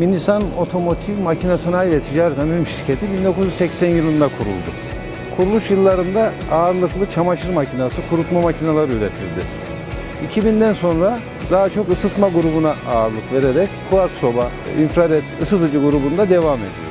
Minisan Otomotiv Makine Sanayi ve Ticaret Anonim Şirketi 1980 yılında kuruldu. Kuruluş yıllarında ağırlıklı çamaşır makinesi, kurutma makineleri üretildi. 2000'den sonra daha çok ısıtma grubuna ağırlık vererek kuart soba, infrared ısıtıcı grubunda devam ediyor.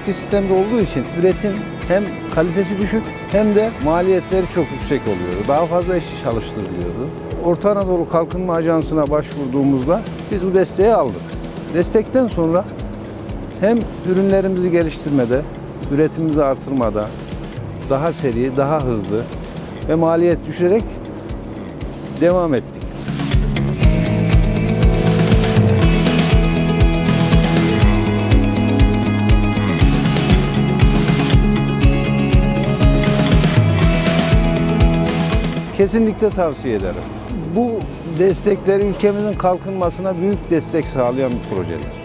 Eski sistemde olduğu için üretim hem kalitesi düşük hem de maliyetleri çok yüksek oluyordu. Daha fazla işçi çalıştırılıyordu. Orta Anadolu Kalkınma Ajansı'na başvurduğumuzda biz bu desteği aldık. Destekten sonra hem ürünlerimizi geliştirmede, üretimimizi artırmada daha seri, daha hızlı ve maliyet düşürerek devam ettik. Kesinlikle tavsiye ederim. Bu destekleri ülkemizin kalkınmasına büyük destek sağlayan projeler.